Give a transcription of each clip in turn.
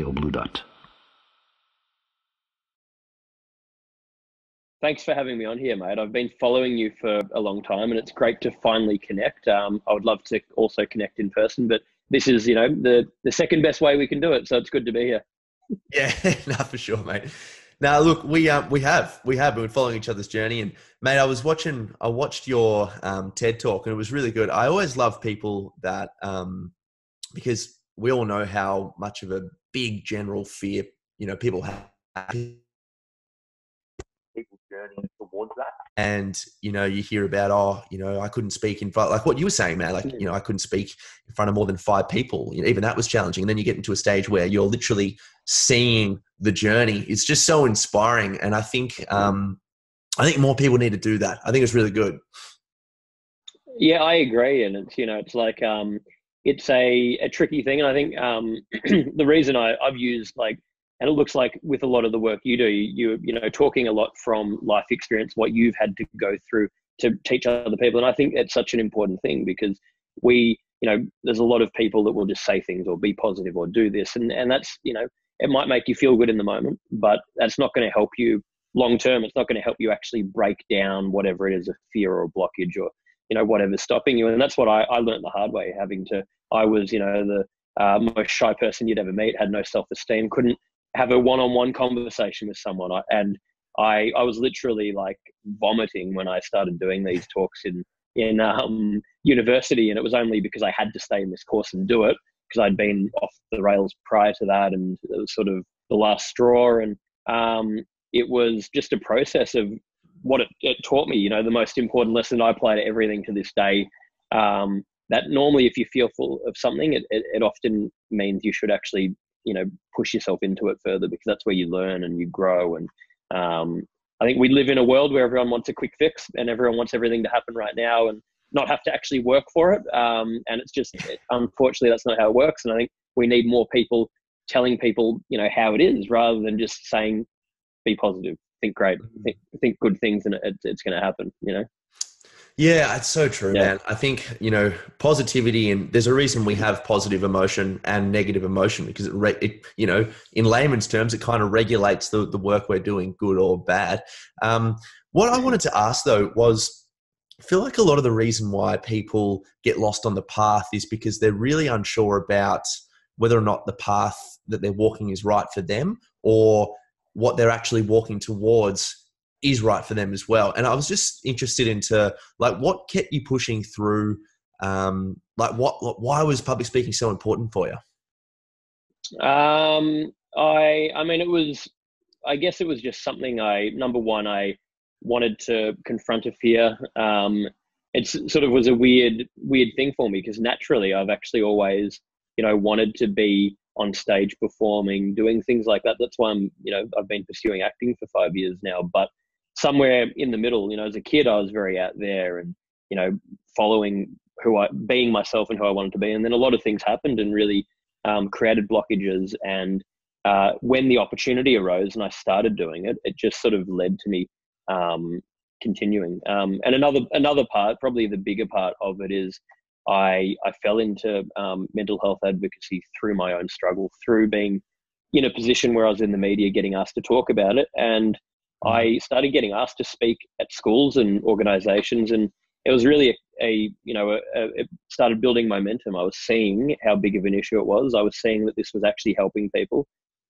pale blue dot. Thanks for having me on here, mate. I've been following you for a long time, and it's great to finally connect. Um, I would love to also connect in person, but this is, you know, the the second best way we can do it. So it's good to be here. Yeah, no, for sure, mate. Now, look, we um, we have we have been following each other's journey, and mate, I was watching, I watched your um, TED talk, and it was really good. I always love people that um, because we all know how much of a big general fear you know people have people's journey towards that. And you know, you hear about oh, you know, I couldn't speak in front, like what you were saying, man. Like you know, I couldn't speak in front of more than five people. You know, even that was challenging. And then you get into a stage where you're literally seeing the journey. It's just so inspiring, and I think um, I think more people need to do that. I think it's really good. Yeah, I agree, and it's you know, it's like um, it's a, a tricky thing, and I think um, the reason I, I've used like and it looks like with a lot of the work you do you you know talking a lot from life experience what you've had to go through to teach other people. And i think it's such an important thing because we you know there's a lot of people that will just say things or be positive or do this. And and that's you know it might make you feel good in the moment but that's not going to help you long term. It's not going to help you actually break down whatever it is a fear or a blockage or you know whatever's stopping you. And that's what i, I learned the hard way having to i was you know the uh, most shy person you'd ever meet had no self-esteem couldn't have a one-on-one conversation with someone. And I, I was literally like vomiting when I started doing these talks in in um, university, and it was only because I had to stay in this course and do it because I'd been off the rails prior to that, and it was sort of the last straw. And um, it was just a process of what it, it, taught me. You know, the most important lesson I apply to everything to this day. Um, that normally, if you feel full of something, it, it, it often means you should actually you know push yourself into it further because that's where you learn and you grow and um, i think we live in a world where everyone wants a quick fix and everyone wants everything to happen right now and not have to actually work for it um, and it's just unfortunately that's not how it works and i think we need more people telling people you know how it is rather than just saying be positive think great mm-hmm. think, think good things and it, it's going to happen you know yeah, it's so true, yeah. man. I think, you know, positivity and there's a reason we have positive emotion and negative emotion because it, re- it you know, in layman's terms, it kind of regulates the, the work we're doing, good or bad. Um, what I wanted to ask though was I feel like a lot of the reason why people get lost on the path is because they're really unsure about whether or not the path that they're walking is right for them or what they're actually walking towards is right for them as well. And I was just interested into like what kept you pushing through. Um, like what, why was public speaking so important for you? Um, I, I mean, it was, I guess it was just something I, number one, I wanted to confront a fear. Um, it sort of was a weird, weird thing for me because naturally I've actually always, you know, wanted to be on stage performing, doing things like that. That's why I'm, you know, I've been pursuing acting for five years now. But somewhere in the middle. You know, as a kid, I was very out there and you know following who I being myself and who I wanted to be. And then a lot of things happened and really um, created blockages. And uh, when the opportunity arose and I started doing it, it just sort of led to me um, continuing. Um, and another another part, probably the bigger part of it is. I, I fell into um, mental health advocacy through my own struggle, through being in a position where I was in the media getting asked to talk about it. And I started getting asked to speak at schools and organizations, and it was really a, a you know, a, a, it started building momentum. I was seeing how big of an issue it was. I was seeing that this was actually helping people,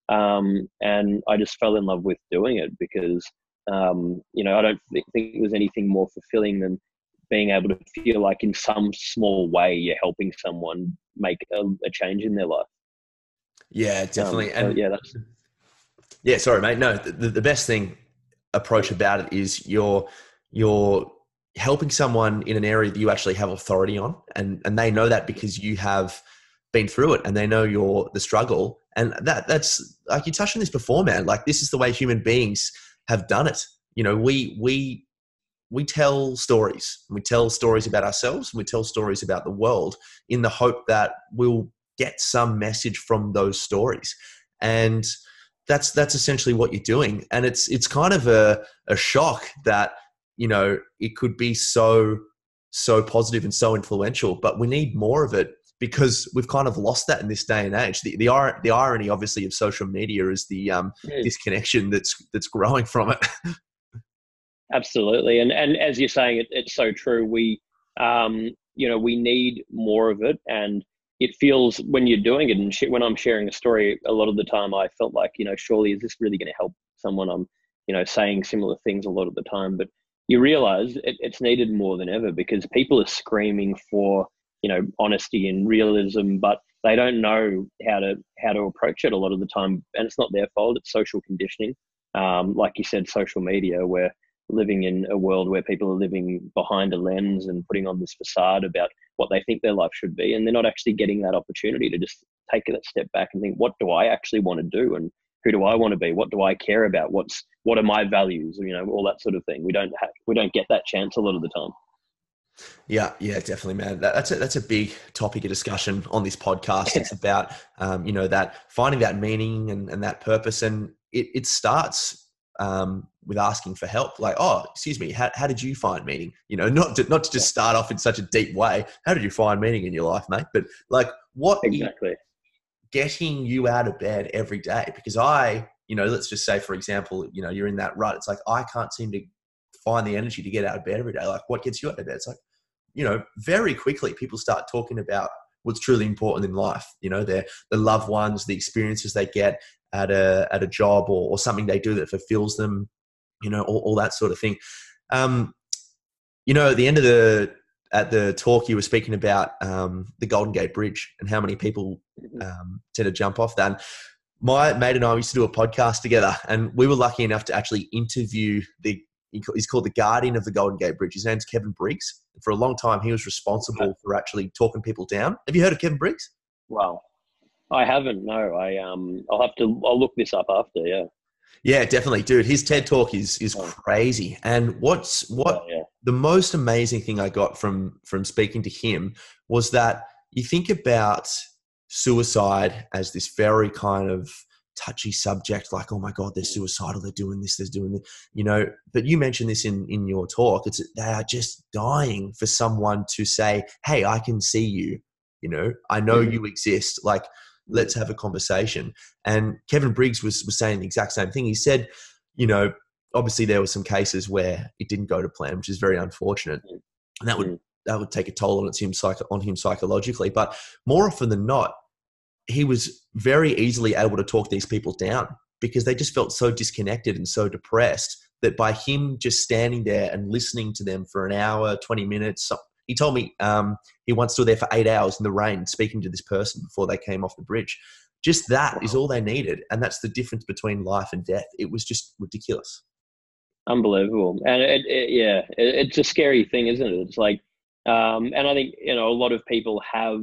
um, and I just fell in love with doing it because, um, you know, I don't think, think there's anything more fulfilling than being able to feel like in some small way you're helping someone make a, a change in their life. Yeah, definitely. Um, so, and yeah, that's yeah. Sorry, mate. No, the, the best thing approach about it is you're you're helping someone in an area that you actually have authority on and and they know that because you have been through it and they know you're the struggle and that that's like you touched on this before man like this is the way human beings have done it you know we we we tell stories we tell stories about ourselves and we tell stories about the world in the hope that we'll get some message from those stories and that's that's essentially what you're doing and it's it's kind of a, a shock that you know it could be so so positive and so influential but we need more of it because we've kind of lost that in this day and age. The the, the irony, obviously, of social media is the um, mm. disconnection that's that's growing from it. Absolutely, and and as you're saying, it, it's so true. We, um, you know, we need more of it, and it feels when you're doing it, and sh- when I'm sharing a story, a lot of the time I felt like, you know, surely is this really going to help someone? I'm, you know, saying similar things a lot of the time, but you realize it, it's needed more than ever because people are screaming for you know honesty and realism but they don't know how to how to approach it a lot of the time. And it's not their fault. It's social conditioning. Um, like you said social media we're living in a world where people are living behind a lens and putting on this facade about what they think their life should be and they're not actually getting that opportunity to just take that step back and think what do i actually want to do? And who do i want to be? What do i care about? What's what are my values? You know all that sort of thing. We don't have we don't get that chance a lot of the time. Yeah, yeah, definitely, man. That, that's a that's a big topic of discussion on this podcast. It's about um, you know that finding that meaning and, and that purpose, and it it starts um, with asking for help. Like, oh, excuse me, how, how did you find meaning? You know, not to, not to just start off in such a deep way. How did you find meaning in your life, mate? But like, what exactly getting you out of bed every day? Because I, you know, let's just say for example, you know, you're in that rut. It's like I can't seem to find the energy to get out of bed every day. Like, what gets you out of bed? It's like you know, very quickly people start talking about what's truly important in life. You know, their the loved ones, the experiences they get at a at a job or, or something they do that fulfills them. You know, all, all that sort of thing. Um, you know, at the end of the at the talk, you were speaking about um, the Golden Gate Bridge and how many people mm-hmm. um, tend to jump off that. And my mate and I used to do a podcast together, and we were lucky enough to actually interview the he's called the guardian of the Golden Gate Bridge. His name's Kevin Briggs. For a long time, he was responsible for actually talking people down. Have you heard of Kevin Briggs? Well, I haven't. No, I um, I'll have to. I'll look this up after. Yeah. Yeah, definitely, dude. His TED talk is is crazy. And what's what oh, yeah. the most amazing thing I got from from speaking to him was that you think about suicide as this very kind of touchy subject like oh my god they're suicidal they're doing this they're doing this you know but you mentioned this in in your talk it's they are just dying for someone to say hey i can see you you know i know mm-hmm. you exist like let's have a conversation. And kevin briggs was was saying the exact same thing. He said you know obviously there were some cases where it didn't go to plan which is very unfortunate. And that would mm. that would take a toll on its him psych- on him psychologically. But more often than not he was very easily able to talk these people down because they just felt so disconnected and so depressed that by him just standing there and listening to them for an hour, 20 minutes, he told me um, he once stood there for eight hours in the rain speaking to this person before they came off the bridge. Just that wow. is all they needed. And that's the difference between life and death. It was just ridiculous. Unbelievable. And it, it, yeah, it, it's a scary thing, isn't it? It's like, um, and I think, you know, a lot of people have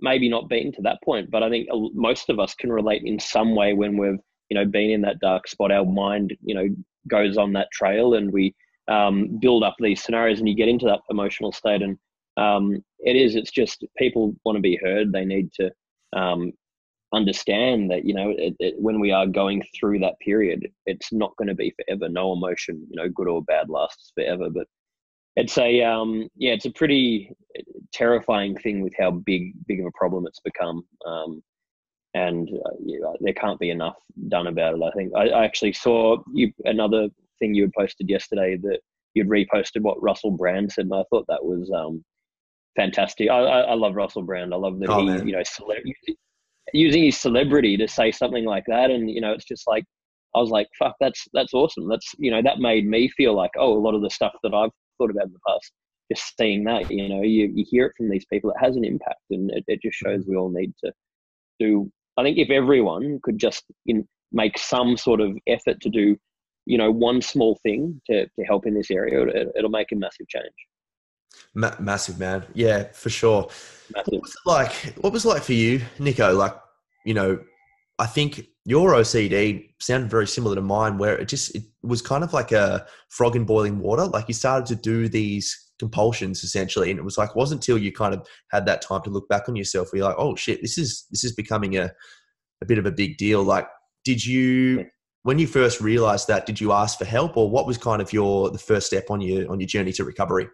maybe not been to that point, but I think most of us can relate in some way when we've you know been in that dark spot. Our mind you know goes on that trail, and we um, build up these scenarios, and you get into that emotional state. And um, it is it's just people want to be heard. They need to um, understand that you know it, it, when we are going through that period, it's not going to be forever. No emotion, you know, good or bad, lasts forever, but it's a um, yeah, it's a pretty terrifying thing with how big big of a problem it's become. Um, and uh, yeah, there can't be enough done about it. I think I, I, actually saw you another thing you had posted yesterday that you'd reposted what Russell Brand said, and I thought that was um, fantastic. I, I, I, love Russell Brand. I love that oh, he, man. you know, cele- using his celebrity to say something like that, and you know, it's just like I was like, "Fuck, that's that's awesome." That's you know, that made me feel like, oh, a lot of the stuff that I've thought about in the past. Just seeing that, you know, you, you hear it from these people, it has an impact, and it, it just shows we all need to do. I think if everyone could just in, make some sort of effort to do, you know, one small thing to, to help in this area, it, it'll make a massive change. Ma- massive man, yeah, for sure. Massive. What was it like? What was it like for you, Nico? Like, you know, I think your OCD sounded very similar to mine, where it just it was kind of like a frog in boiling water. Like you started to do these compulsions essentially, and it was like wasn't until you kind of had that time to look back on yourself where you're like, oh shit, this is this is becoming a a bit of a big deal. Like, did you when you first realized that? Did you ask for help, or what was kind of your the first step on your on your journey to recovery?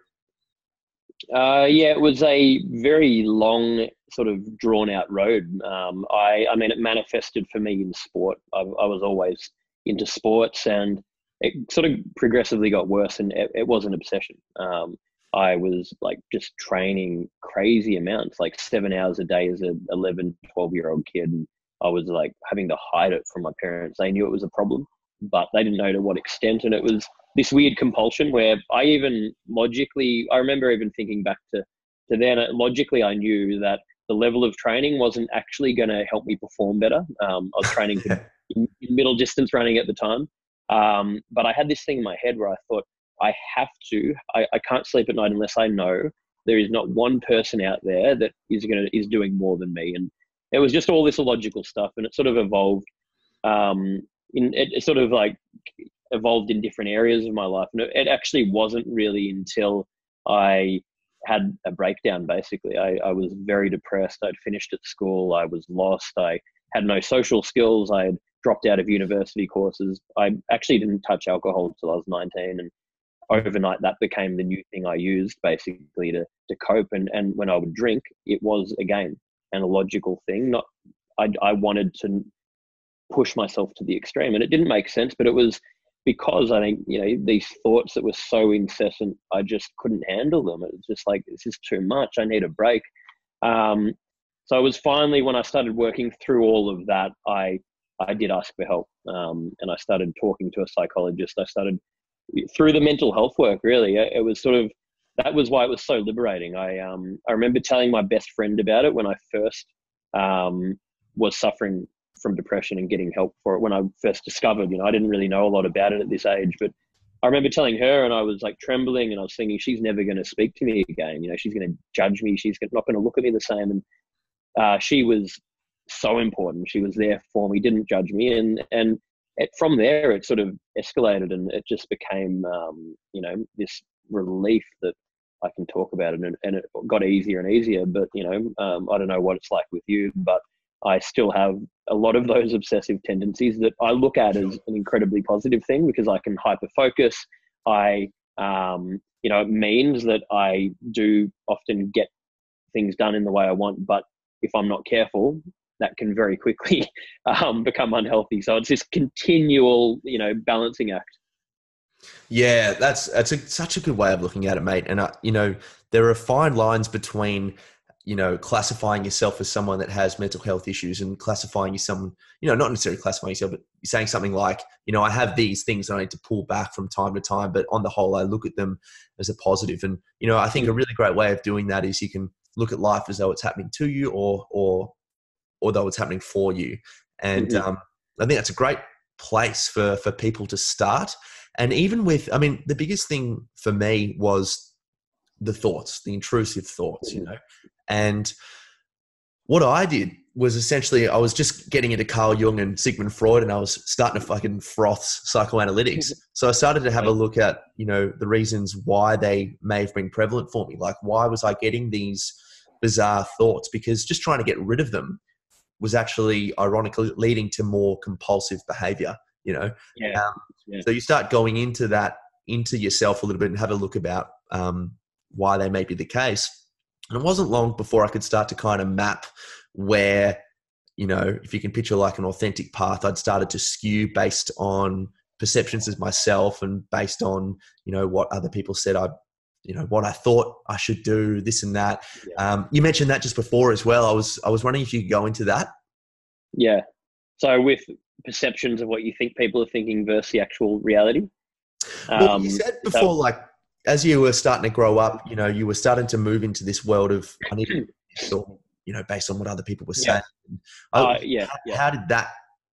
Uh, yeah, it was a very long sort of drawn out road. Um, I, I mean, it manifested for me in sport. I, I, was always into sports, and it sort of progressively got worse, and it, it was an obsession. Um, I was like just training crazy amounts, like seven hours a day as a 11, 12 year old kid. And I was like having to hide it from my parents. They knew it was a problem, but they didn't know to what extent. And it was this weird compulsion where I even logically, I remember even thinking back to, to then, logically, I knew that the level of training wasn't actually going to help me perform better. Um, I was training in, in, middle distance running at the time. Um, but I had this thing in my head where I thought, I have to, I, I can't sleep at night unless I know there is not one person out there that is going to, is doing more than me. And it was just all this illogical stuff. And it sort of evolved, um, in, it, it sort of like evolved in different areas of my life. And it, it actually wasn't really until I had a breakdown basically. I, I was very depressed. I'd finished at school. I was lost. I had no social skills. I had dropped out of university courses. I actually didn't touch alcohol until I was 19. And overnight, that became the new thing I used basically to, to cope. And, and when I would drink, it was again an illogical thing. Not, I, I wanted to push myself to the extreme and it didn't make sense, but it was because I think you know these thoughts that were so incessant, I just couldn't handle them. It was just like this is too much. I need a break. Um, so it was finally when I started working through all of that, I I did ask for help, um, and I started talking to a psychologist. I started through the mental health work. Really, it was sort of that was why it was so liberating. I um, I remember telling my best friend about it when I first um, was suffering from depression and getting help for it when I first discovered. You know, I didn't really know a lot about it at this age, but I remember telling her, and I was like trembling, and I was thinking, she's never going to speak to me again. You know, she's going to judge me. She's not going to look at me the same. And uh, she was so important. She was there for me, didn't judge me, and and it, from there, it sort of escalated, and it just became, um, you know, this relief that I can talk about it, and, and it got easier and easier. But you know, um, I don't know what it's like with you, but I still have a lot of those obsessive tendencies that I look at as an incredibly positive thing because I can hyper focus. I, um, you know, it means that I do often get things done in the way I want, but if I'm not careful, that can very quickly um, become unhealthy. So it's this continual, you know, balancing act. Yeah, that's that's a, such a good way of looking at it, mate. And uh, you know, there are fine lines between you know, classifying yourself as someone that has mental health issues and classifying you someone, you know, not necessarily classifying yourself, but saying something like, you know, I have these things that I need to pull back from time to time, but on the whole, I look at them as a positive. And, you know, I think a really great way of doing that is you can look at life as though it's happening to you or, or, or though it's happening for you. And mm-hmm. um, I think that's a great place for, for people to start. And even with, I mean, the biggest thing for me was the thoughts, the intrusive thoughts, you mm-hmm. know, and what I did was essentially I was just getting into Carl Jung and Sigmund Freud, and I was starting to fucking froth psychoanalytics. So I started to have a look at you know the reasons why they may have been prevalent for me. Like why was I getting these bizarre thoughts? Because just trying to get rid of them was actually ironically leading to more compulsive behavior. You know, yeah. Um, yeah. So you start going into that into yourself a little bit and have a look about um, why they may be the case. And it wasn't long before I could start to kind of map where, you know, if you can picture like an authentic path, I'd started to skew based on perceptions as myself and based on, you know, what other people said I, you know, what I thought I should do, this and that. Yeah. Um, you mentioned that just before as well. I was, I was wondering if you could go into that. Yeah. So with perceptions of what you think people are thinking versus the actual reality. Well, um, you said before, like as you were starting to grow up, you know, you were starting to move into this world of I need to, you know, based on what other people were saying. Yeah. Uh, yeah, how, yeah. how did that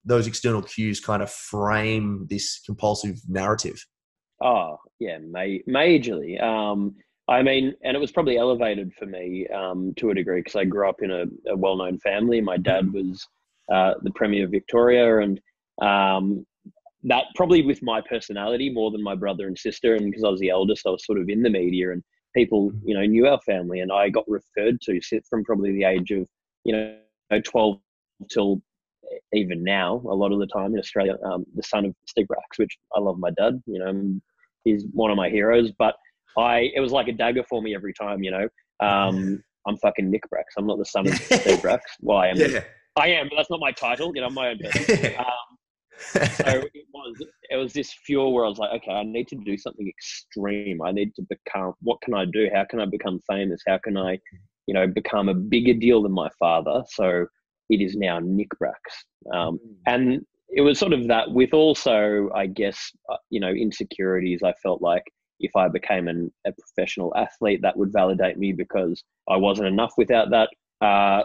those external cues kind of frame this compulsive narrative? Oh yeah, ma- majorly. Um, I mean, and it was probably elevated for me um, to a degree because I grew up in a, a, well-known family. My dad mm-hmm. was uh, the premier of Victoria, and um, that probably with my personality more than my brother and sister, and because I was the eldest, I was sort of in the media, and people, mm-hmm. you know, knew our family, and I got referred to from probably the age of, you know, twelve till even now. A lot of the time in Australia, um, the son of Steve Bracks, which I love my dad. You know, he's one of my heroes, but I it was like a dagger for me every time. You know, um, I'm fucking Nick Bracks. I'm not the son of Steve Bracks. Well, I am. Yeah. I am, but that's not my title. You know, I'm my own person. Um, so it was it was this fuel where I was like, okay, I need to do something extreme. I need to become. What can I do? How can I become famous? How can I, you know, become a bigger deal than my father? So it is now Nick Bracks, um, mm. and it was sort of that with also, I guess, uh, you know, insecurities. I felt like if I became an, a professional athlete, that would validate me because I wasn't enough without that. Uh,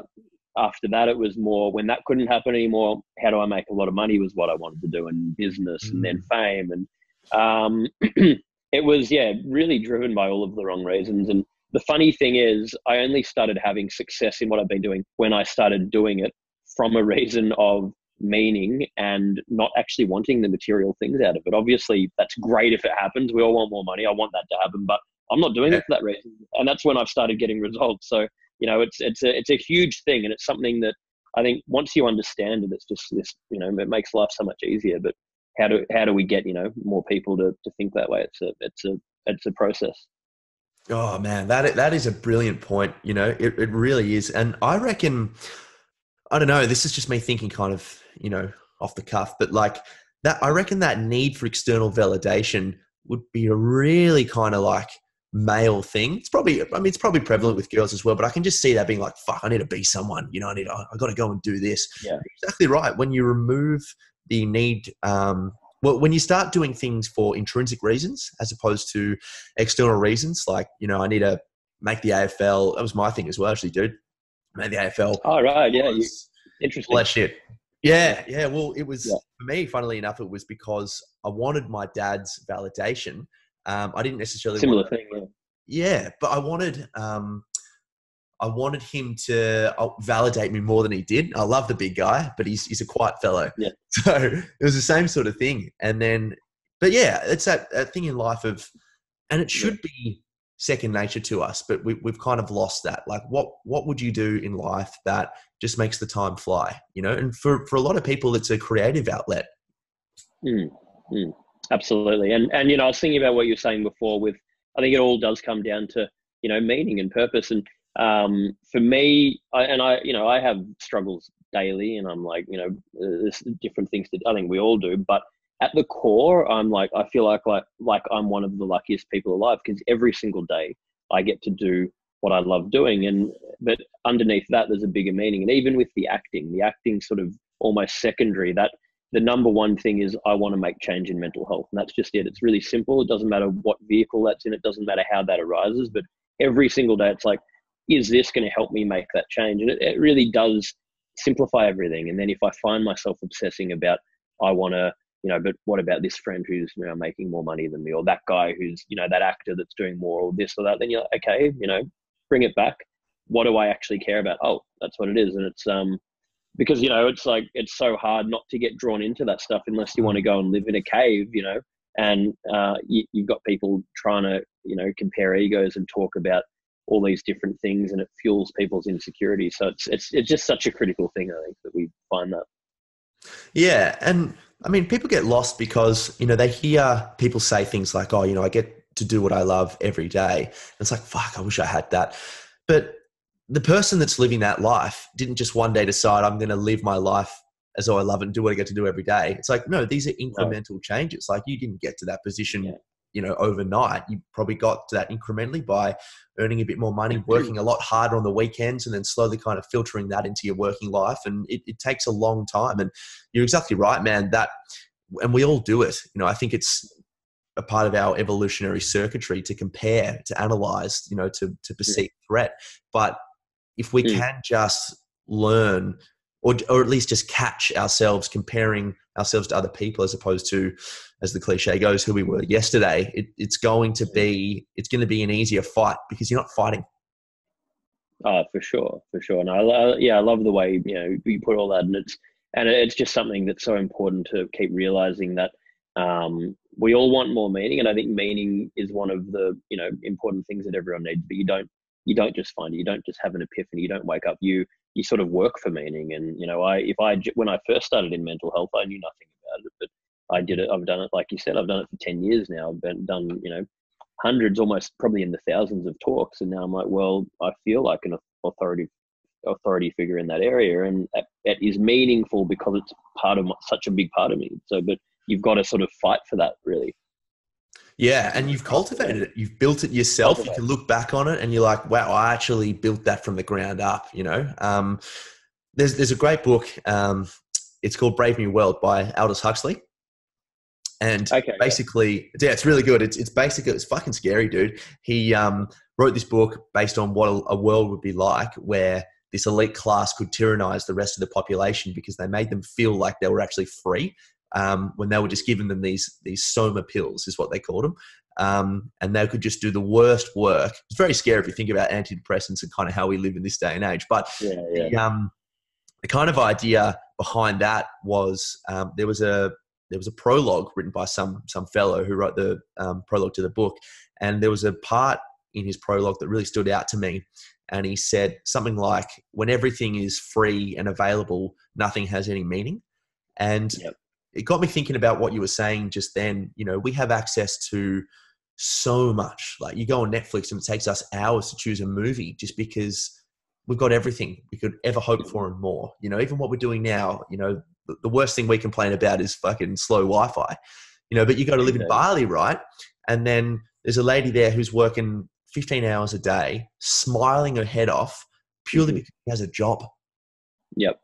after that, it was more when that couldn't happen anymore. How do I make a lot of money was what I wanted to do, in business, mm. and then mm. fame, and um, it was yeah, really driven by all of the wrong reasons. And the funny thing is, I only started having success in what I've been doing when I started doing it from a reason of meaning and not actually wanting the material things out of it. Obviously, that's great if it happens. We all want more money. I want that to happen, but I'm not doing it for that reason. And that's when I've started getting results. So you know, it's it's a it's a huge thing, and it's something that I think once you understand it, it's just this you know it makes life so much easier. But how do how do we get you know more people to, to think that way? It's a it's a it's a process. Oh man, that that is a brilliant point. You know, it, it really is, and I reckon, I don't know. This is just me thinking, kind of, you know, off the cuff, but like that. I reckon that need for external validation would be a really kind of like male thing. It's probably, I mean, it's probably prevalent with girls as well, but I can just see that being like, fuck, I need to be someone, you know, I need, to, I got to go and do this. Yeah. exactly right. When you remove the need, um, well, when you start doing things for intrinsic reasons as opposed to external reasons, like, you know, I need to make the AFL. That was my thing as well, actually, dude. Made the AFL. Oh, right. Yeah. You, interesting. All that shit. Yeah. Yeah. Well, it was, yeah. for me, funnily enough, it was because I wanted my dad's validation um, I didn't necessarily similar thing. Yeah. yeah, but I wanted um, I wanted him to uh, validate me more than he did. I love the big guy, but he's he's a quiet fellow. Yeah. So it was the same sort of thing. And then, but yeah, it's that, that thing in life of, and it should yeah. be second nature to us, but we, we've kind of lost that. Like, what what would you do in life that just makes the time fly? You know, and for for a lot of people, it's a creative outlet. Mm, mm. Absolutely. And, and, you know, I was thinking about what you were saying before with, I think it all does come down to, you know, meaning and purpose. And um, for me, I, and I, you know, I have struggles daily and I'm like, you know, there's different things to, I think we all do, but at the core, I'm like, I feel like, like, like I'm one of the luckiest people alive because every single day I get to do what I love doing. And, but underneath that, there's a bigger meaning. And even with the acting, the acting sort of almost secondary, that the number one thing is I want to make change in mental health. And that's just it. It's really simple. It doesn't matter what vehicle that's in, it doesn't matter how that arises, but every single day it's like, is this going to help me make that change? And it, it really does simplify everything. And then if I find myself obsessing about, I want to, you know, but what about this friend who's you know making more money than me, or that guy who's you know that actor that's doing more, or this or that? Then you're like, okay, you know, bring it back. What do I actually care about? Oh, that's what it is, and it's um, because you know it's like it's so hard not to get drawn into that stuff unless you want to go and live in a cave you know? And uh, you, you've got people trying to you know compare egos and talk about all these different things and it fuels people's insecurity. So it's it's it's just such a critical thing i think that we find that. Yeah and i mean people get lost because you know they hear people say things like oh you know i get to do what i love every day. And it's like fuck i wish i had that. But the person that's living that life didn't just one day decide I'm going to live my life as though I love it and do what I get to do every day. It's like no, these are incremental changes. Like you didn't get to that position, yeah. you know, overnight. You probably got to that incrementally by earning a bit more money, working a lot harder on the weekends, and then slowly kind of filtering that into your working life. And it, it takes a long time. And you're exactly right, man. That and we all do it. You know, I think it's a part of our evolutionary circuitry to compare, to analyze, you know, to to perceive yeah. threat. But if we mm. can just learn or, or at least just catch ourselves comparing ourselves to other people as opposed to as the cliche goes who we were yesterday it, it's going to be it's going to be an easier fight because you're not fighting. Oh for sure for sure. And i yeah i love the way you know you put all that and it's and it's just something that's so important to keep realizing that um, we all want more meaning and i think meaning is one of the you know important things that everyone needs but you don't you don't just find it. You don't just have an epiphany. You don't wake up. You you sort of work for meaning. And you know, I if I when I first started in mental health, I knew nothing about it, but I did it. I've done it, like you said, I've done it for ten years now. I've been done, you know, hundreds, almost probably in the thousands of talks, and now I'm like, well, I feel like an authority authority figure in that area, and that, that is meaningful because it's part of my, such a big part of me. So, but you've got to sort of fight for that, really. Yeah, and you've cultivated it. You've built it yourself. You can look back on it, and you're like, "Wow, I actually built that from the ground up." You know, um, there's there's a great book. Um, it's called Brave New World by Aldous Huxley. And okay, basically, yeah. yeah. it's really good. It's it's basically it's fucking scary, dude. He um, wrote this book based on what a world would be like where this elite class could tyrannize the rest of the population because they made them feel like they were actually free um, when they were just giving them these these soma pills, is what they called them, um, and they could just do the worst work. It's very scary if you think about antidepressants and kind of how we live in this day and age. But yeah, yeah. The, um, the kind of idea behind that was um, there was a there was a prologue written by some some fellow who wrote the um, prologue to the book, and there was a part in his prologue that really stood out to me. And he said something like, "When everything is free and available, nothing has any meaning." And yep it got me thinking about what you were saying just then. You know, we have access to so much. Like you go on Netflix and it takes us hours to choose a movie just because we've got everything we could ever hope for and more. You know, even what we're doing now, you know, the worst thing we complain about is fucking slow Wi-Fi. You know, but you got to live in Bali, right? And then there's a lady there who's working 15 hours a day, smiling her head off purely mm-hmm. because she has a job. Yep.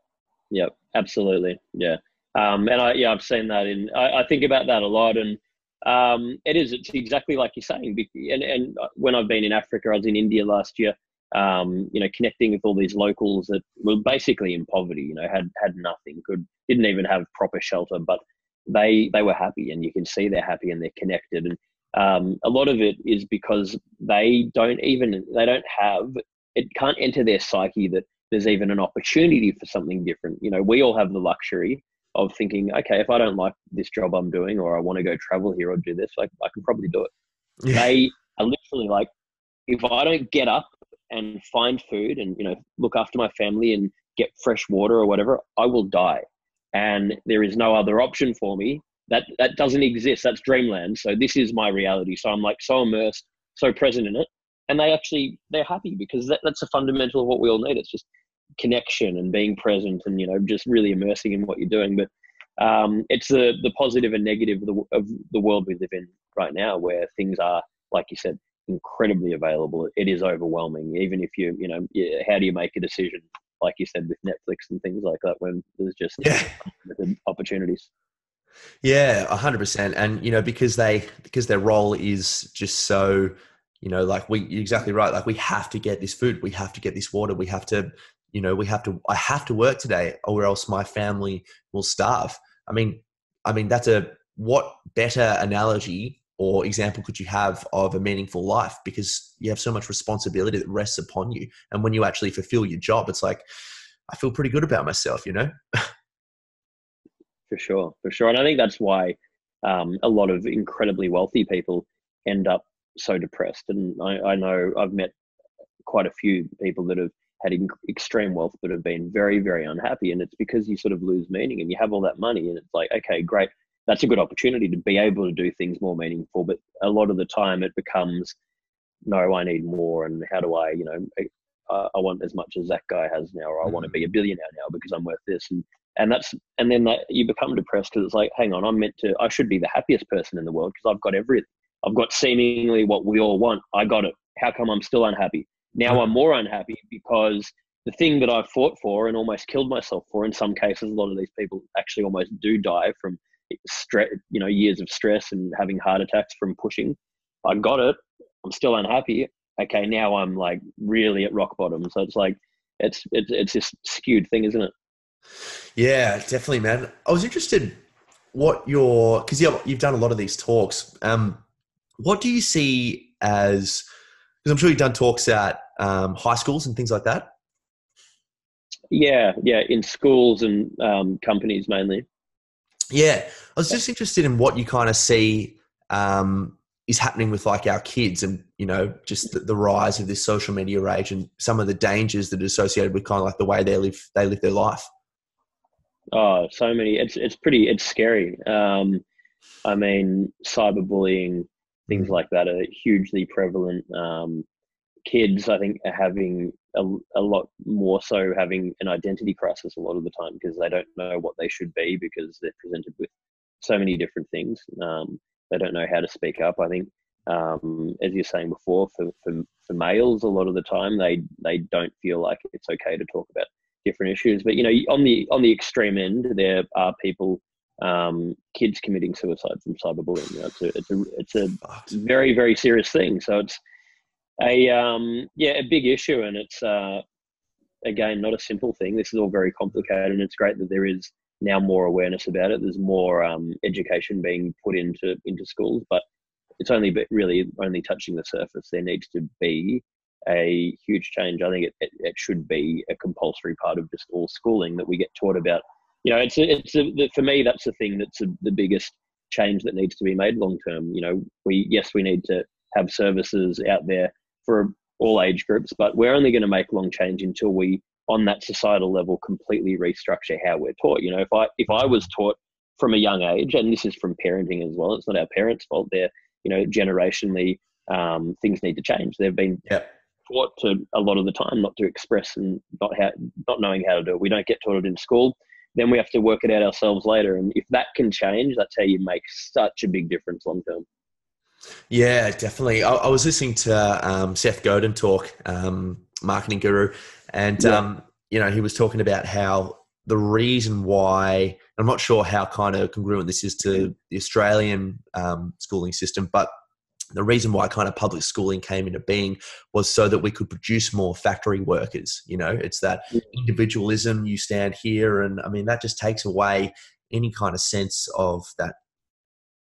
Yep. Absolutely. Yeah. Um, and I, yeah, I've seen that in, I, I think about that a lot. And um, it is, it's exactly like you're saying. And, and when I've been in Africa, I was in India last year, um, you know, connecting with all these locals that were basically in poverty, you know, had, had nothing, could, didn't even have proper shelter, but they, they were happy and you can see they're happy and they're connected. And um, a lot of it is because they don't even, they don't have, it can't enter their psyche that there's even an opportunity for something different. You know, we all have the luxury of thinking, okay, if I don't like this job I'm doing, or I want to go travel here or do this, like I can probably do it. Yeah. They are literally like, if I don't get up and find food and you know look after my family and get fresh water or whatever, I will die. And there is no other option for me. That that doesn't exist. That's dreamland. So this is my reality. So I'm like so immersed, so present in it, and they actually they're happy because that, that's a fundamental of what we all need. It's just connection and being present and you know just really immersing in what you're doing. But um, it's the the positive and negative of the, of the world we live in right now where things are like you said incredibly available. It is overwhelming. Even if you you know how do you make a decision like you said with netflix and things like that when there's just yeah. opportunities? Yeah 100% and you know because they because their role is just so you know like we exactly right. Like we have to get this food we have to get this water we have to you know we have to i have to work today or else my family will starve. I mean i mean that's a what better analogy or example could you have of a meaningful life? Because you have so much responsibility that rests upon you. And when you actually fulfill your job it's like i feel pretty good about myself you know? For sure for sure. And i think that's why um, a lot of incredibly wealthy people end up so depressed. And I, I know i've met quite a few people that have had extreme wealth but have been very very unhappy and it's because you sort of lose meaning and you have all that money and it's like okay great that's a good opportunity to be able to do things more meaningful but a lot of the time it becomes no i need more and how do i you know I, I want as much as that guy has now or i want to be a mm-hmm. billionaire now because i'm worth this and and that's and then that, you become depressed because it's like hang on i'm meant to i should be the happiest person in the world because i've got everything i've got seemingly what we all want i got it how come i'm still unhappy now I'm more unhappy because the thing that I fought for and almost killed myself for, in some cases, a lot of these people actually almost do die from stress, you know, years of stress and having heart attacks from pushing. I got it. I'm still unhappy. Okay, now I'm like really at rock bottom. So it's like it's it's it's this skewed thing, isn't it? Yeah, definitely, man. I was interested what your because you you've done a lot of these talks. Um, what do you see as because I'm sure you've done talks at um, high schools and things like that. Yeah, yeah, in schools and um, companies mainly. Yeah, I was just interested in what you kind of see um, is happening with like our kids, and you know, just the, the, rise of this social media age and some of the dangers that are associated with kind of like the way they live they live their life. Oh, so many! It's it's pretty it's scary. Um, I mean, cyberbullying, things mm. like that are hugely prevalent. Um, kids, I think, are having a, a lot more so having an identity crisis a lot of the time because they don't know what they should be because they're presented with so many different things. Um, they don't know how to speak up. I think, um, as you're saying before, for, for, for males, a lot of the time they they don't feel like it's okay to talk about different issues. But you know, on the on the extreme end, there are people, um, kids committing suicide from cyberbullying. You know, it's a it's a it's a very very serious thing. So it's a um, yeah a big issue, and it's uh, again not a simple thing. This is all very complicated, and it's great that there is now more awareness about it. There's more um, education being put into into schools, but it's only really only touching the surface. There needs to be a huge change. I think it, it, it, should be a compulsory part of just all schooling that we get taught about. You know, it's a, it's a, for me that's the thing that's a, the biggest change that needs to be made long term. You know, we yes we need to have services out there for all age groups, but we're only going to make long change until we, on that societal level, completely restructure how we're taught. You know, if I if I was taught from a young age, and this is from parenting as well, it's not our parents' fault. They're you know generationally um, things need to change. They've been yep. taught to a lot of the time not to express and not how not knowing how to do it. We don't get taught it in school. Then we have to work it out ourselves later. And if that can change, that's how you make such a big difference long term. Yeah, definitely. I, I was listening to um, Seth Godin talk, um, marketing guru, and yeah. um, you know he was talking about how the reason why I'm not sure how kind of congruent this is to the Australian um, schooling system, but the reason why kind of public schooling came into being was so that we could produce more factory workers. You know, it's that mm-hmm. individualism. You stand here, and I mean that just takes away any kind of sense of that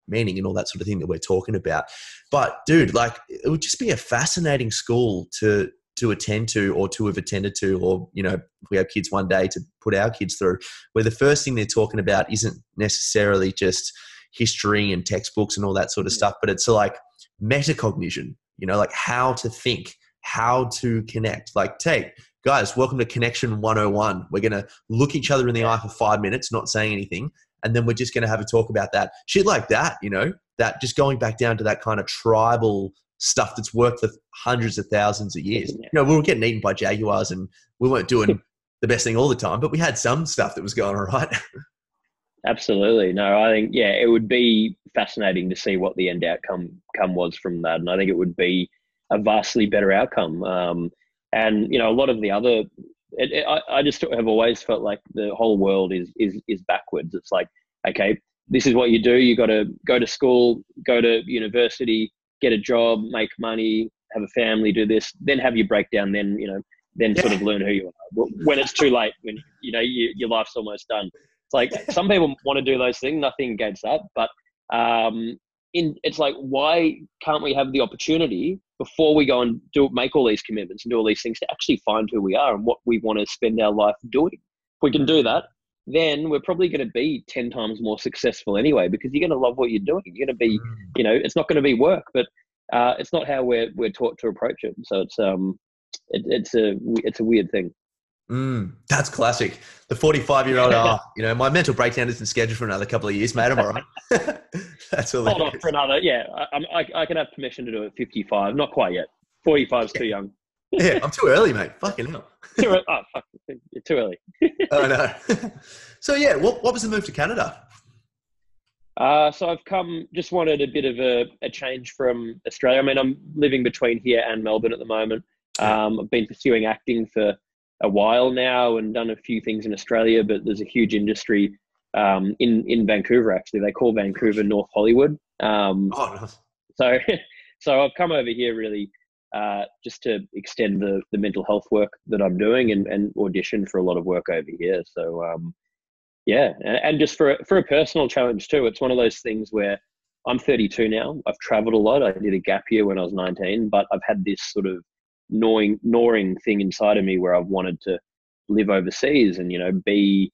meaning and all that sort of thing that we're talking about. But dude, like it would just be a fascinating school to to attend to or to have attended to or you know if we have kids one day to put our kids through where the first thing they're talking about isn't necessarily just history and textbooks and all that sort of stuff but it's like metacognition you know like how to think how to connect. Like take guys welcome to connection 101 we're going to look each other in the eye for five minutes not saying anything and then we're just going to have a talk about that. Shit like that you know that just going back down to that kind of tribal stuff that's worked for hundreds of thousands of years. You know we were getting eaten by jaguars and we weren't doing the best thing all the time but we had some stuff that was going all right absolutely no i think yeah it would be fascinating to see what the end outcome come was from that and i think it would be a vastly better outcome um, and you know a lot of the other it, it, I, I just have always felt like the whole world is is is backwards. It's like, okay, this is what you do. You got to go to school, go to university, get a job, make money, have a family, do this, then have your breakdown. Then you know, then yeah. sort of learn who you are. When it's too late, when you know you, your life's almost done. It's like some people want to do those things. Nothing against that, but um, in it's like why can't we have the opportunity before we go and do make all these commitments and do all these things to actually find who we are and what we want to spend our life doing if we can do that then we're probably going to be 10 times more successful anyway because you're going to love what you're doing you're going to be mm. you know it's not going to be work but uh, it's not how we're we're taught to approach it so it's um it, it's a it's a weird thing Mm, that's classic. The 45 year old, oh, you know, my mental breakdown isn't scheduled for another couple of years, mate. Am I'm all right. that's all. Hold on for another. Yeah, I, I, I, can have permission to do it 55. Not quite yet. 45 is too young. yeah, I'm too early, mate. Fucking hell. too early. Oh, fuck. You're too early. oh, no. so, yeah, what, what was the move to Canada? Uh, so I've come, just wanted a bit of a, a change from Australia. I mean, I'm living between here and Melbourne at the moment. Um, I've been pursuing acting for a while now and done a few things in Australia, but there's a huge industry um, in in Vancouver. Actually, they call Vancouver North Hollywood. Um, oh, nice. So, so I've come over here really uh, just to extend the the mental health work that I'm doing and, and audition for a lot of work over here. So, um, yeah, and, and just for for a personal challenge too. It's one of those things where I'm 32 now. I've traveled a lot. I did a gap year when I was 19, but I've had this sort of gnawing gnawing thing inside of me where I've wanted to live overseas and you know be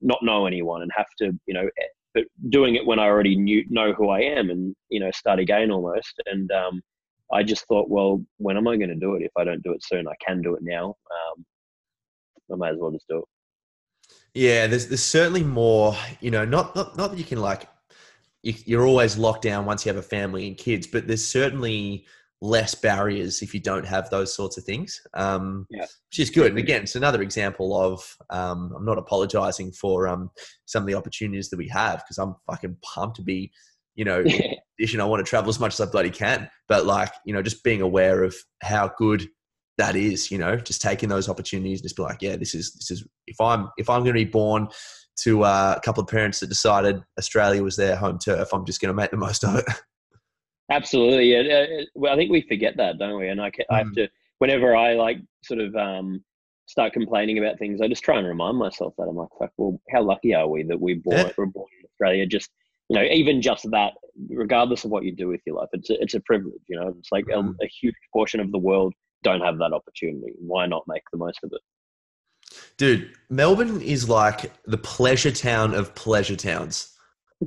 not know anyone and have to you know eh, but doing it when I already knew know who I am and you know start again almost. And um, I just thought well when am I going to do it? If I don't do it soon I can do it now. Um, I might as well just do it. Yeah there's there's certainly more you know not not not that you can like you, you're always locked down once you have a family and kids, but there's certainly less barriers if you don't have those sorts of things, um, yeah. which is good. And again, it's another example of um, I'm not apologizing for um, some of the opportunities that we have because I'm fucking pumped to be, you know, addition, I want to travel as much as I bloody can. But like, you know, just being aware of how good that is, you know, just taking those opportunities and just be like, yeah, this is this is if I'm if I'm going to be born to uh, a couple of parents that decided Australia was their home turf, I'm just going to make the most of it. Absolutely, yeah. Well, I think we forget that, don't we? And I, I have mm. to whenever I like sort of um, start complaining about things, I just try and remind myself that I'm like, fuck, well, how lucky are we that we born, yeah. were born in Australia? Just you know, even just that, regardless of what you do with your life, it's a, it's a privilege. You know, it's like mm. a, a huge portion of the world don't have that opportunity. Why not make the most of it? Dude, Melbourne is like the pleasure town of pleasure towns.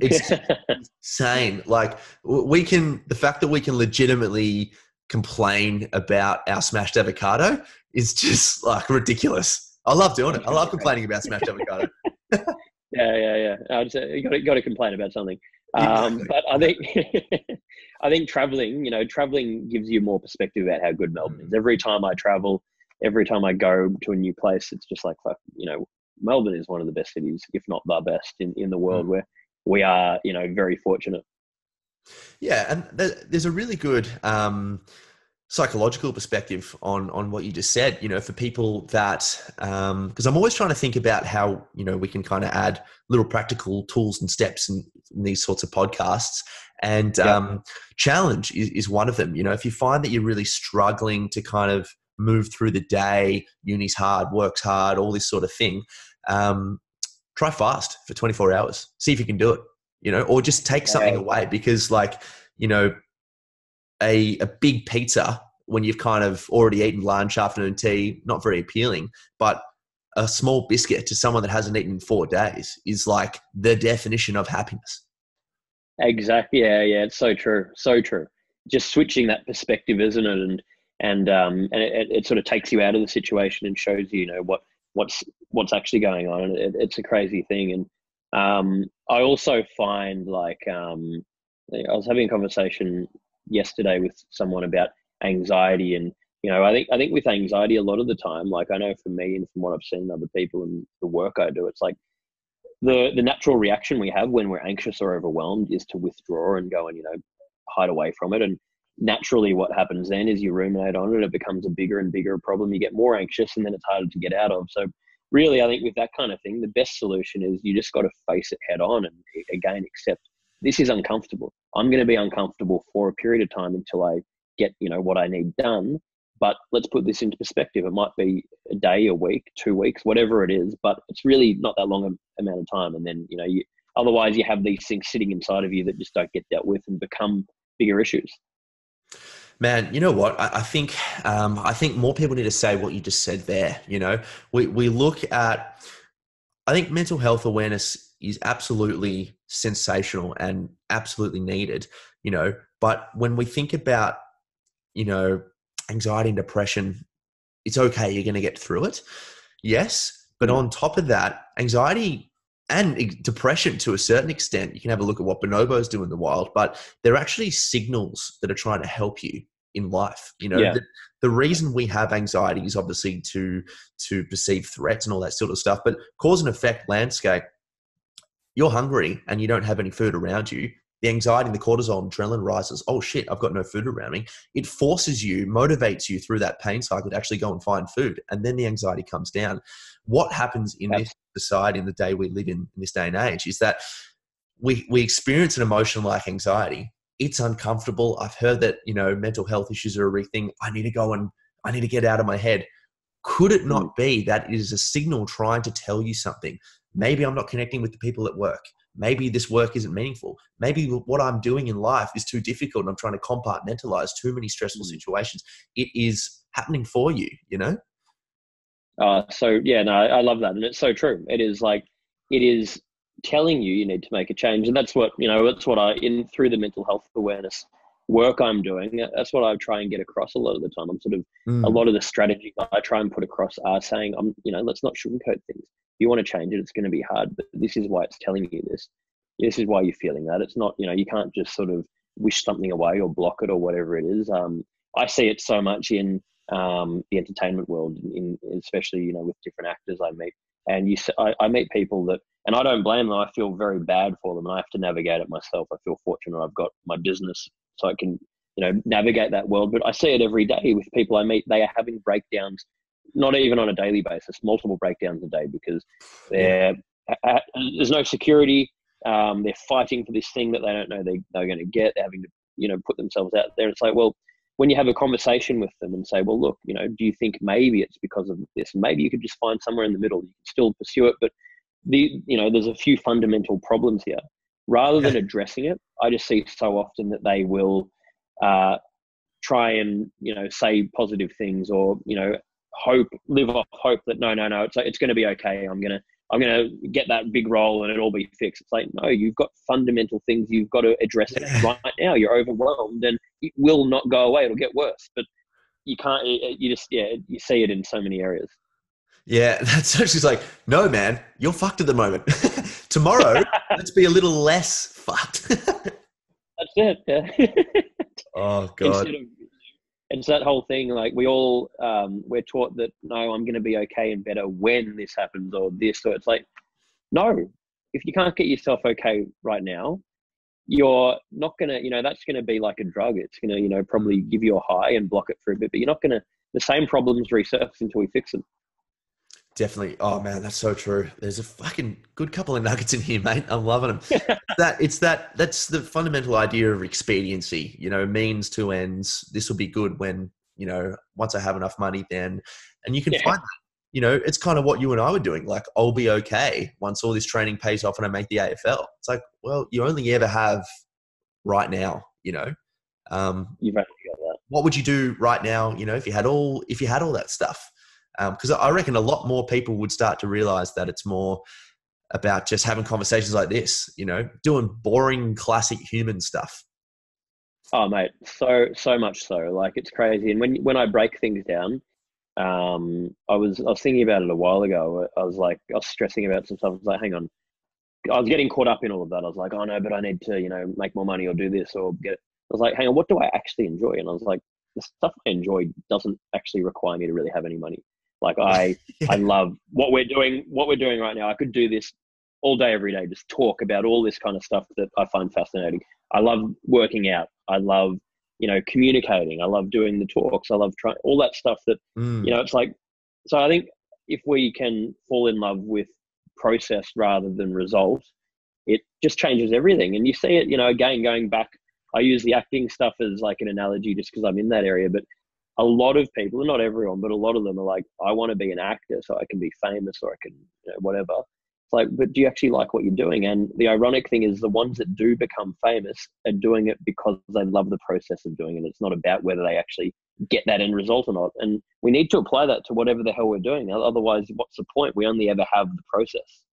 It's insane. Like we can, the fact that we can legitimately complain about our smashed avocado is just like ridiculous. I love doing it. I love complaining about smashed avocado. yeah, yeah, yeah. I you got to, got to complain about something. Um, but I think I think traveling, you know, traveling gives you more perspective about how good Melbourne is. Every time I travel, every time I go to a new place, it's just like, you know, Melbourne is one of the best cities, if not the best in, in the world, mm. where we are, you know, very fortunate. Yeah, and there's a really good um, psychological perspective on on what you just said. You know, for people that because um, I'm always trying to think about how you know we can kind of add little practical tools and steps in, in these sorts of podcasts. And yeah. um, challenge is, is one of them. You know, if you find that you're really struggling to kind of move through the day, uni's hard, works hard, all this sort of thing. Um, try fast for 24 hours. See if you can do it, you know, or just take something yeah. away because, like, you know, a, a big pizza when you've kind of already eaten lunch, afternoon tea, not very appealing. But a small biscuit to someone that hasn't eaten in four days is like the definition of happiness. Exactly. Yeah. Yeah. It's so true. So true. Just switching that perspective, isn't it? And and um, and it, it, sort of takes you out of the situation and shows you, you know, what what's what's actually going on. It, it's a crazy thing. And um, I also find like um, I was having a conversation yesterday with someone about anxiety, and you know, I think I think with anxiety, a lot of the time, like I know for me and from what I've seen other people and the work I do, it's like the the natural reaction we have when we're anxious or overwhelmed is to withdraw and go and you know hide away from it and naturally what happens then is you ruminate on it it becomes a bigger and bigger problem you get more anxious and then it's harder to get out of. So really i think with that kind of thing the best solution is you just got to face it head on and again accept this is uncomfortable. I'm going to be uncomfortable for a period of time until i get you know what i need done but let's put this into perspective. It might be a day a week two weeks whatever it is but it's really not that long amount of time and then you know you otherwise you have these things sitting inside of you that just don't get dealt with and become bigger issues Man, you know what? I, I think um, I think more people need to say what you just said there. You know, we we look at. I think mental health awareness is absolutely sensational and absolutely needed. You know, but when we think about, you know, anxiety and depression, it's okay. You're going to get through it. Yes, but on top of that, anxiety and depression to a certain extent. You can have a look at what bonobos do in the wild, but they're actually signals that are trying to help you in life. You know, yeah. the, the, reason we have anxiety is obviously to to perceive threats and all that sort of stuff. But cause and effect landscape. You're hungry and you don't have any food around you. The anxiety and the cortisol and adrenaline rises. Oh shit, I've got no food around me. It forces you, motivates you through that pain cycle to actually go and find food. And then the anxiety comes down. What happens in this society in the day we live in, in this day and age is that we, we experience an emotion like anxiety. It's uncomfortable. I've heard that, you know, mental health issues are a real thing. I need to go and I need to get out of my head. Could it not hmm. be that it is a signal trying to tell you something? Maybe I'm not connecting with the people at work. Maybe this work isn't meaningful. Maybe what I'm doing in life is too difficult and I'm trying to compartmentalize too many stressful hmm. situations. It is happening for you, you know? Uh, so yeah, no, I love that, and it's so true. It is like it is telling you you need to make a change, and that's what you know. That's what I in through the mental health awareness work I'm doing. That's what I try and get across a lot of the time. I'm sort of mm. a lot of the strategies I try and put across are saying, I'm you know, let's not sugarcoat things. If you want to change it, it's going to be hard, but this is why it's telling you this. this is why you're feeling that. It's not, you know, you can't just sort of wish something away or block it or whatever it is. Um, I see it so much in um, the entertainment world, in, especially you know with different actors I meet, and you I, I meet people that, and I don't blame them. I feel very bad for them, and I have to navigate it myself. I feel fortunate I've got my business, so I can you know navigate that world. But I see it every day with people I meet. They are having breakdowns, not even on a daily basis, multiple breakdowns a day because they're there's no security. Um, they're fighting for this thing that they don't know they, they're going to get. They're having to, you know, put themselves out there. It's like, well, when you have a conversation with them and say, well, look, you know, do you think maybe it's because of this? Maybe you could just find somewhere in the middle. You can still pursue it, but the, you know, there's a few fundamental problems here. Rather than addressing it, I just see so often that they will uh, try and you know say positive things or you know hope, live off hope that no, no, no, it's it's going to be okay. I'm gonna I'm going to get that big role and it'll all be fixed. It's like, no, you've got fundamental things you've got to address yeah. right now. You're overwhelmed and it will not go away. It'll get worse. But you can't, you just, yeah, you see it in so many areas. Yeah, that's actually like, no, man, you're fucked at the moment. Tomorrow, let's be a little less fucked. that's it. Yeah. oh, God. Of, it's that whole thing like we all um, we're taught that no i'm going to be okay and better when this happens or this so it's like no. If you can't get yourself okay right now you're not going to you know that's going to be like a drug. It's going to you know probably give you a high and block it for a bit but you're not going to the same problems resurface until we fix them Definitely. Oh man, that's so true. There's a fucking good couple of nuggets in here, mate. I'm loving them. that it's that that's the fundamental idea of expediency. You know, means to ends. This will be good when you know once I have enough money, then, and you can yeah. find that. You know, it's kind of what you and I were doing. Like, I'll be okay once all this training pays off and I make the AFL. It's like, well, you only ever have right now. You know, um, you've only got that. What would you do right now? You know, if you had all if you had all that stuff because um, I reckon a lot more people would start to realize that it's more about just having conversations like this, you know, doing boring classic human stuff. Oh, mate, so so much so. Like it's crazy. And when when I break things down, um, I was I was thinking about it a while ago. I was like, I was stressing about some stuff. I was like, hang on, I was getting caught up in all of that. I was like, oh no, but I need to, you know, make more money or do this or get. It. I was like, hang on, what do I actually enjoy? And I was like, the stuff I enjoy doesn't actually require me to really have any money. Like I, yeah. I love what we're doing. What we're doing right now. I could do this all day, every day. Just talk about all this kind of stuff that I find fascinating. I love working out. I love, you know, communicating. I love doing the talks. I love trying all that stuff. That mm. you know, it's like. So I think if we can fall in love with process rather than result, it just changes everything. And you see it, you know, again going back. I use the acting stuff as like an analogy just because I'm in that area, but a lot of people, not everyone, but a lot of them are like, I want to be an actor so I can be famous or I can, you know, whatever. It's like, but do you actually like what you're doing? And the ironic thing is, the ones that do become famous are doing it because they love the process of doing it. It's not about whether they actually get that end result or not. And we need to apply that to whatever the hell we're doing. Otherwise, what's the point? We only ever have the process.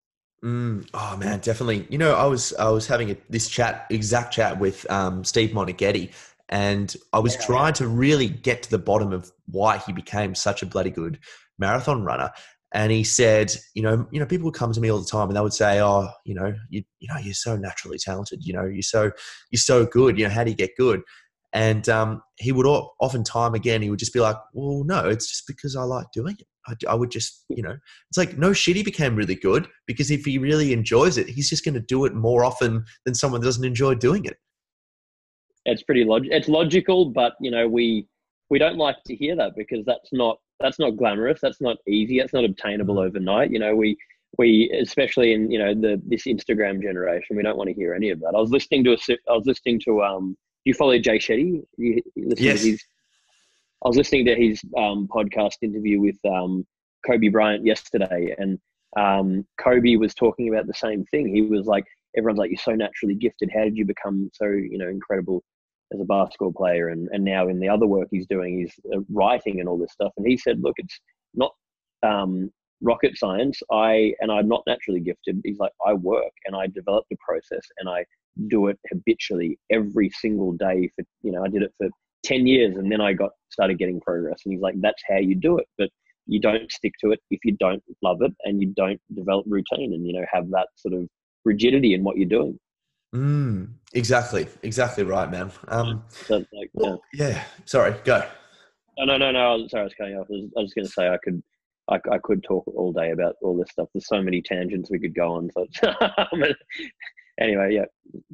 Mm, oh man, definitely. You know, I was I was having a, this chat, exact chat with um, Steve Moneghetti, and I was yeah. trying to really get to the bottom of why he became such a bloody good marathon runner. And he said, you know, you know, people would come to me all the time and they would say, oh, you know, you, you know, you're so naturally talented. You know, you're so, you're so good. You know, how do you get good? And um, he would often time again, he would just be like, well, no, it's just because I like doing it. I, I, would just, you know, it's like no shit. He became really good because if he really enjoys it, he's just going to do it more often than someone that doesn't enjoy doing it it's pretty log. It's logical, but you know we we don't like to hear that because that's not that's not glamorous. That's not easy. That's not obtainable overnight. You know we we especially in you know the this Instagram generation we don't want to hear any of that. I was listening to a I was listening to um. Do you follow Jay Shetty? You, you yes. his, I was listening to his um, podcast interview with um, Kobe Bryant yesterday, and um, Kobe was talking about the same thing. He was like, everyone's like, "You're so naturally gifted. How did you become so you know incredible as a basketball player and, and now in the other work he's doing he's uh, writing and all this stuff. And he said look it's not um, rocket science. I and i'm not naturally gifted. He's like i work and i develop the process and i do it habitually every single day for you know i did it for 10 years and then i got started getting progress. And he's like that's how you do it but you don't stick to it if you don't love it and you don't develop routine and you know have that sort of rigidity in what you're doing Mm, exactly, exactly right, man. Um, like, well, yeah. yeah. Sorry, go. No, no, no, no. Sorry, I was cutting off. I was, I was going to say I could, I, I, could talk all day about all this stuff. There's so many tangents we could go on. So, anyway, yeah.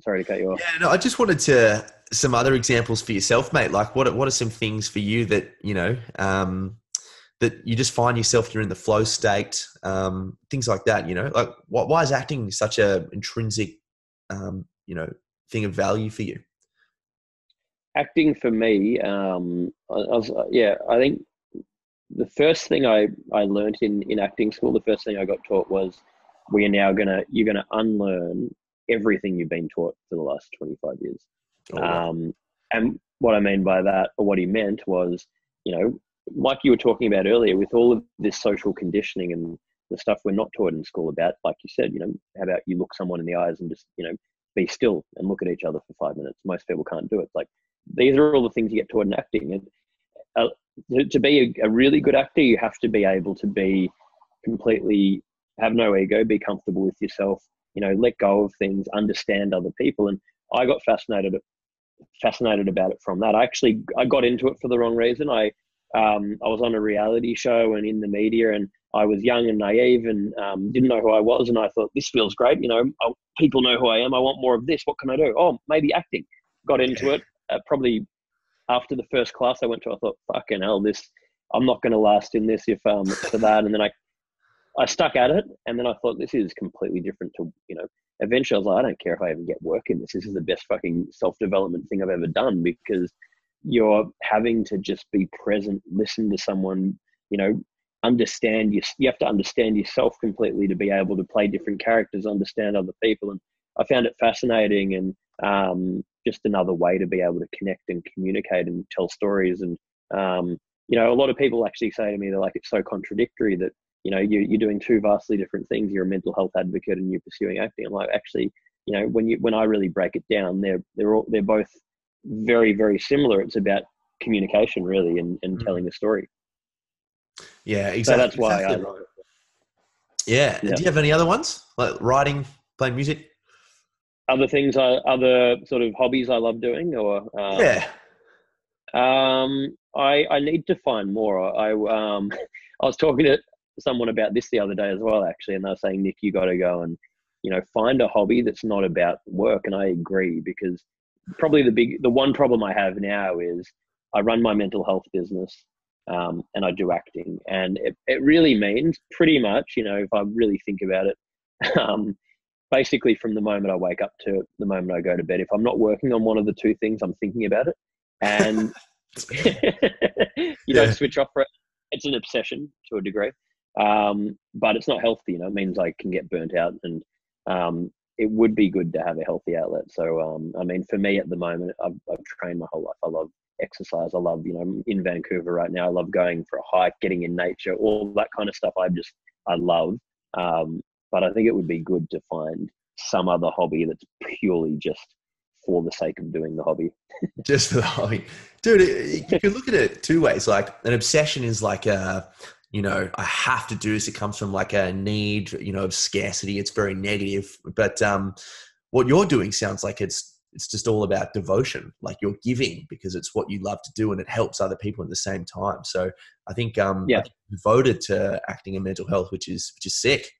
Sorry to cut you off. Yeah, no, I just wanted to some other examples for yourself, mate. Like, what what are some things for you that you know um, that you just find yourself you're in the flow state, um, things like that. You know, like what, why is acting such a intrinsic, um, you know, thing of value for you? Acting for me, um, I, I was, yeah, I think the first thing I I learned in in acting school, the first thing I got taught was we are now gonna you're gonna unlearn everything you've been taught for the last 25 years. Oh, wow. um, and what I mean by that, or what he meant was, you know, like you were talking about earlier, with all of this social conditioning and the stuff we're not taught in school about, like you said, you know, how about you look someone in the eyes and just, you know, be still and look at each other for five minutes. Most people can't do it. Like these are all the things you get taught in acting. And uh, to, to, be a, a really good actor, you have to be able to be completely have no ego, be comfortable with yourself, you know, let go of things, understand other people. And I got fascinated fascinated about it from that. I actually I got into it for the wrong reason. I um, I was on a reality show and in the media, and I was young and naive and um, didn't know who I was. And I thought this feels great. You know, I, people know who I am. I want more of this. What can I do? Oh, maybe acting. Got into it. Uh, probably after the first class I went to, I thought, fucking hell, this. I'm not going to last in this if um for that. And then I I stuck at it, and then I thought this is completely different to you know. Eventually, I was like, I don't care if I even get work in this. This is the best fucking self development thing I've ever done because you're having to just be present, listen to someone, you know, understand you. You have to understand yourself completely to be able to play different characters, understand other people, and I found it fascinating and um, just another way to be able to connect and communicate and tell stories. And um, you know, a lot of people actually say to me, they're like, it's so contradictory that you know you, you're doing two vastly different things you're a mental health advocate and you're pursuing acting i'm like actually you know when you when i really break it down they're they're all they're both very very similar it's about communication really and, and mm. telling a story yeah exactly so that's why exactly I, right. yeah. yeah. Do you have any other ones? Like writing playing music? Other things I, other sort of hobbies i love doing or um, yeah. um i i need to find more. I um i was talking to someone about this the other day as well, actually, and they're saying, Nick, you got to go and you know find a hobby that's not about work. And I agree because probably the big, the one problem I have now is I run my mental health business um, and I do acting, and it, it really means pretty much, you know, if I really think about it. Um, basically from the moment I wake up to the moment I go to bed. If I'm not working on one of the two things, I'm thinking about it. And you yeah. don't switch off for it. It's an obsession to a degree um, but it's not healthy. You know, it means I can get burnt out, and um, it would be good to have a healthy outlet. So, um, I mean, for me at the moment, I've, I've trained my whole life. I love exercise. I love, you know, in Vancouver right now. I love going for a hike, getting in nature, all that kind of stuff. I just, I love. Um, but I think it would be good to find some other hobby that's purely just for the sake of doing the hobby. just for the hobby, dude. You can look at it two ways. Like an obsession is like a you know, I have to do this. It comes from like a need, you know, of scarcity. It's very negative. But um, what you're doing sounds like it's it's just all about devotion. Like you're giving because it's what you love to do and it helps other people at the same time. So I think um, yeah, devoted to acting and mental health, which is which is sick.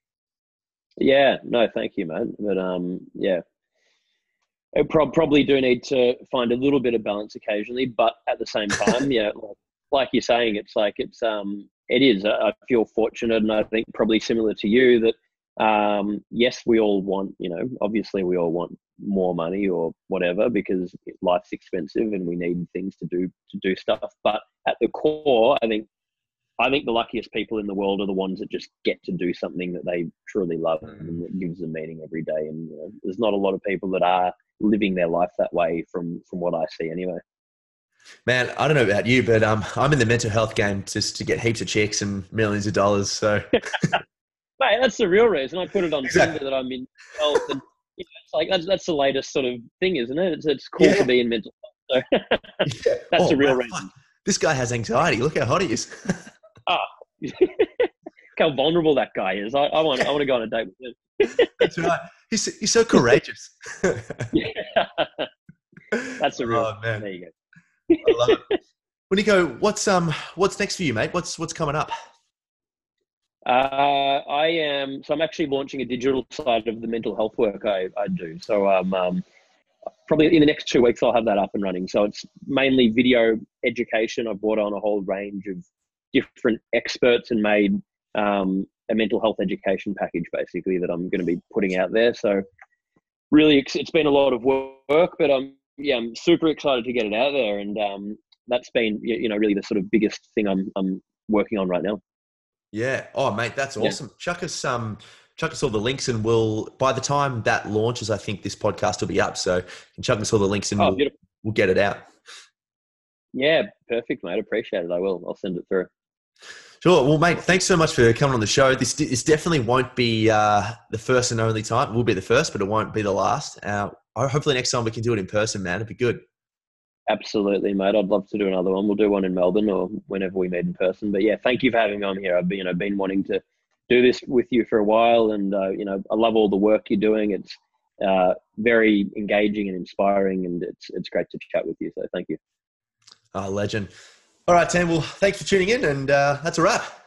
Yeah, no, thank you, man. But um, yeah, I pro- probably do need to find a little bit of balance occasionally, but at the same time, yeah, like, like you're saying, it's like it's um, it is. I feel fortunate, and I think probably similar to you that um, yes, we all want, you know, obviously we all want more money or whatever because life's expensive and we need things to do to do stuff. But at the core, I think I think the luckiest people in the world are the ones that just get to do something that they truly love mm. and that gives them meaning every day. And you know, there's not a lot of people that are living their life that way from from what I see anyway. Man, I don't know about you, but um, I'm in the mental health game just to get heaps of checks and millions of dollars. So, mate, that's the real reason I put it on exactly. Tinder that I'm in health, and you know, it's like that's that's the latest sort of thing, isn't it? It's it's cool yeah. to be in mental health. So yeah. that's oh, the real reason. This guy has anxiety. Look how hot he is. Ah, oh. how vulnerable that guy is. I, I want I want to go on a date with him. that's right. He's, he's so courageous. yeah. That's a real. Oh, man. There you go. I love it. When you go, what's um, what's next for you, mate? What's what's coming up? Uh, I am. So I'm actually launching a digital side of the mental health work I, I do. So um, um, probably in the next two weeks I'll have that up and running. So it's mainly video education. I've brought on a whole range of different experts and made um, a mental health education package basically that I'm going to be putting out there. So really, it's been a lot of work, but I'm yeah, I'm super excited to get it out there, and um, that's been you know really the sort of biggest thing I'm I'm working on right now. Yeah. Oh, mate, that's awesome. Yeah. Chuck us um, chuck us all the links, and we'll by the time that launches, I think this podcast will be up. So chuck us all the links, and oh, we'll, we'll get it out. Yeah, perfect, mate. Appreciate it. I will. I'll send it through. Sure. Well, mate, thanks so much for coming on the show. This, this definitely won't be uh, the first and only time. It will be the first, but it won't be the last. Uh, hopefully, next time we can do it in person, man. It'd be good. Absolutely, mate. I'd love to do another one. We'll do one in Melbourne or whenever we meet in person. But yeah, thank you for having me on here. I've been, you know, been wanting to do this with you for a while, and uh, you know, I love all the work you're doing. It's uh, very engaging and inspiring, and it's it's great to chat with you. So thank you. Oh, legend. All right, Tom. Well, thanks for tuning in, and uh, that's a wrap.